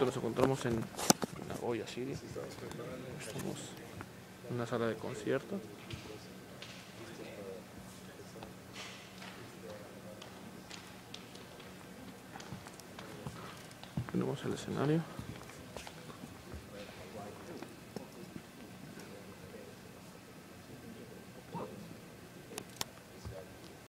Nos encontramos en Nagoya City. Estamos en una sala de concierto. Tenemos el escenario.